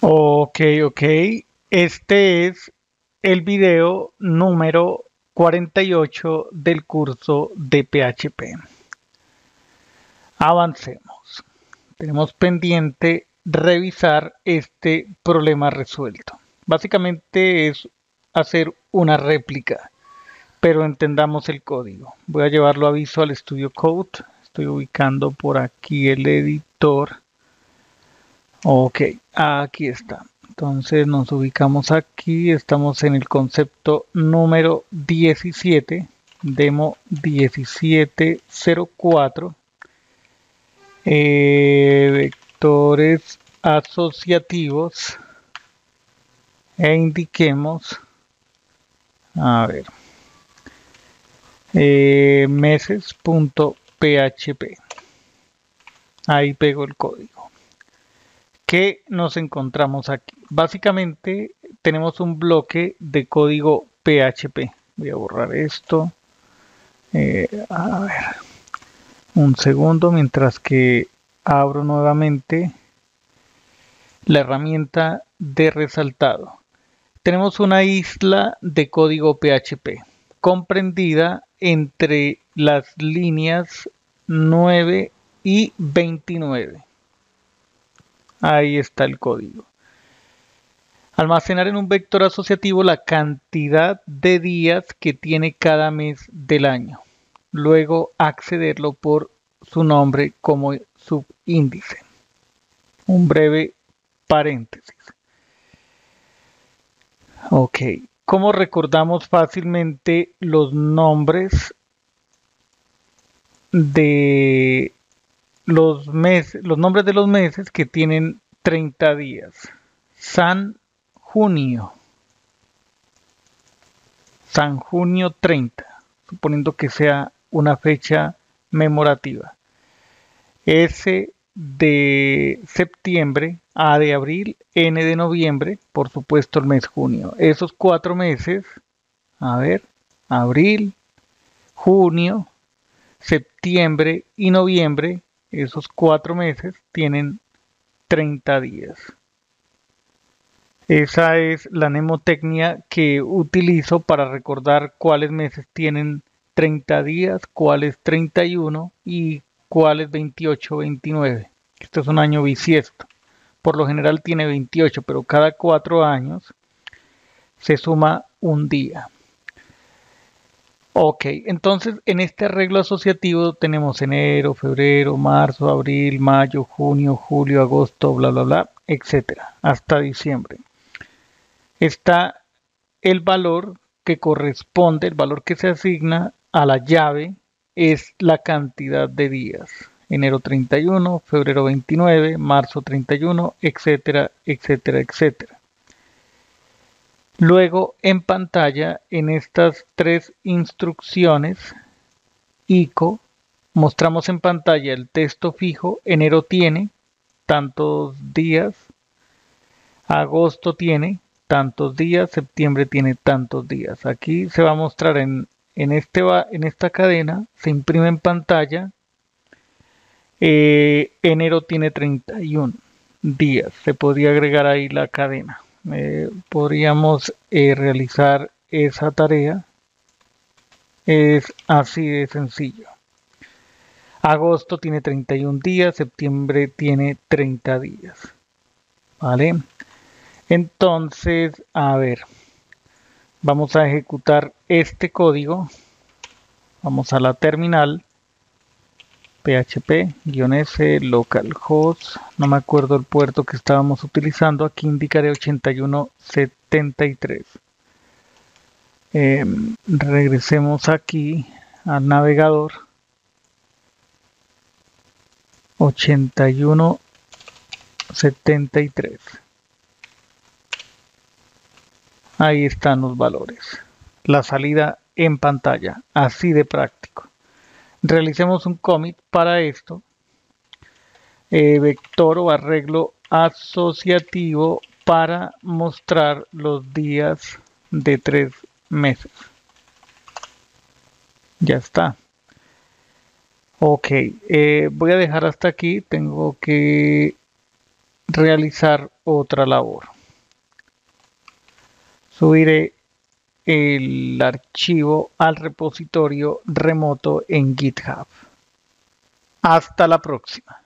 Ok, ok. Este es el video número 48 del curso de PHP. Avancemos. Tenemos pendiente revisar este problema resuelto. Básicamente es hacer una réplica, pero entendamos el código. Voy a llevarlo a Visual Studio Code. Estoy ubicando por aquí el editor Ok, aquí está. Entonces nos ubicamos aquí, estamos en el concepto número 17, demo 1704, eh, vectores asociativos e indiquemos, a ver, eh, meses.php. Ahí pego el código. ¿Qué nos encontramos aquí? Básicamente tenemos un bloque de código PHP. Voy a borrar esto. Eh, a ver, un segundo mientras que abro nuevamente la herramienta de resaltado. Tenemos una isla de código PHP comprendida entre las líneas 9 y 29. Ahí está el código. Almacenar en un vector asociativo la cantidad de días que tiene cada mes del año. Luego accederlo por su nombre como subíndice. Un breve paréntesis. Ok. ¿Cómo recordamos fácilmente los nombres de los los nombres de los meses que tienen 30 días. San Junio. San Junio 30, suponiendo que sea una fecha memorativa. S de septiembre, A de abril, N de noviembre, por supuesto el mes junio. Esos cuatro meses, a ver, abril, junio, septiembre y noviembre esos cuatro meses tienen 30 días. Esa es la mnemotecnia que utilizo para recordar cuáles meses tienen 30 días, cuáles 31 y cuáles 28 29. Este es un año bisiesto. Por lo general tiene 28, pero cada cuatro años se suma un día. Ok, entonces en este arreglo asociativo tenemos enero, febrero, marzo, abril, mayo, junio, julio, agosto, bla, bla, bla, etcétera, hasta diciembre. Está el valor que corresponde, el valor que se asigna a la llave es la cantidad de días. Enero 31, febrero 29, marzo 31, etcétera, etcétera, etcétera. Luego en pantalla, en estas tres instrucciones, ICO, mostramos en pantalla el texto fijo, enero tiene tantos días, agosto tiene tantos días, septiembre tiene tantos días. Aquí se va a mostrar en, en, este, en esta cadena, se imprime en pantalla, eh, enero tiene 31 días, se podría agregar ahí la cadena. Eh, podríamos eh, realizar esa tarea. Es así de sencillo. Agosto tiene 31 días, septiembre tiene 30 días. ¿Vale? Entonces, a ver, vamos a ejecutar este código. Vamos a la terminal php-s localhost no me acuerdo el puerto que estábamos utilizando. Aquí indicaré 8173 eh, regresemos aquí al navegador. 8173 ahí están los valores. La salida en pantalla así de práctico realicemos un commit para esto. Eh, vector o arreglo asociativo para mostrar los días de tres meses. Ya está. Ok, eh, voy a dejar hasta aquí. Tengo que realizar otra labor. Subiré el archivo al repositorio remoto en GitHub. Hasta la próxima.